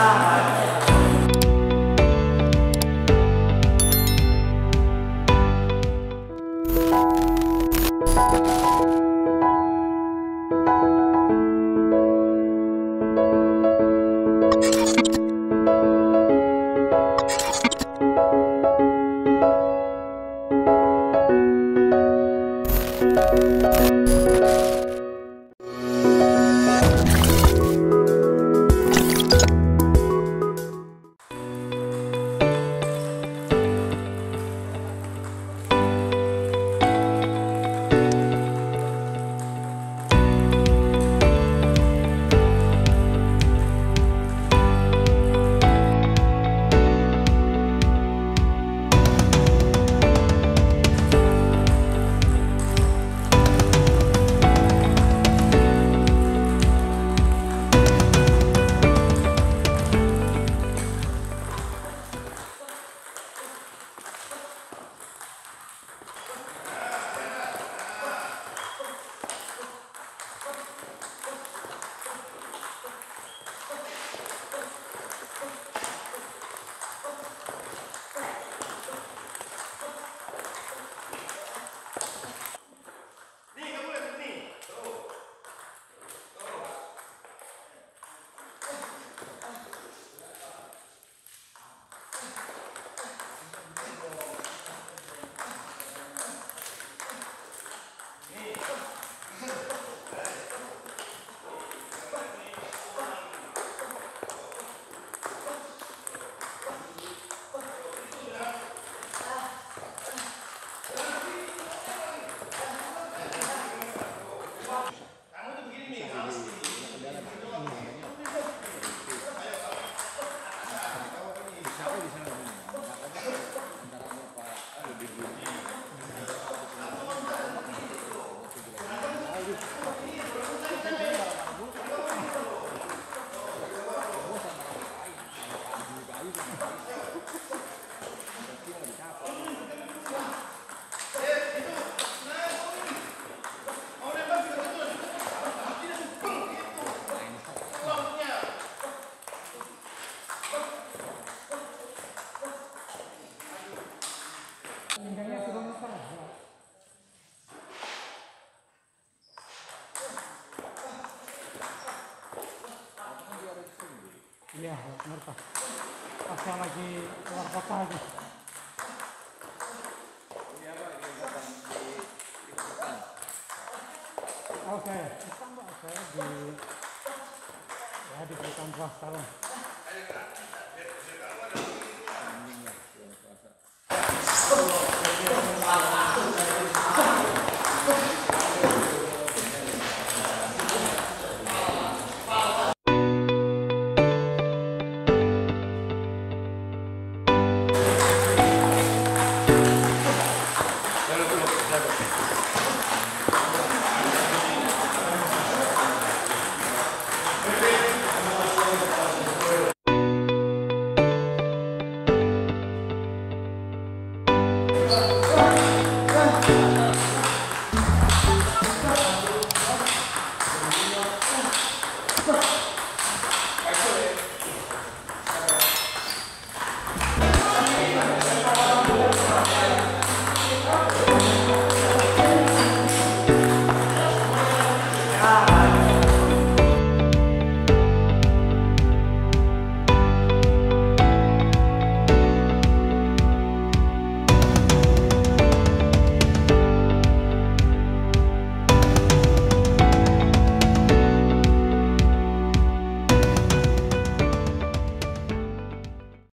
high. Iya. Pas saya lagi keluar kota saya, bukan Pak, saya di ya di Swasta lah.